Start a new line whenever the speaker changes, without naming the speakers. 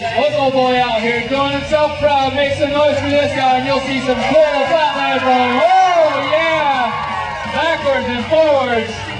Local boy out here doing himself proud. Make some noise for this guy and you'll see some cool flatland rolling. Oh yeah! Backwards and forwards.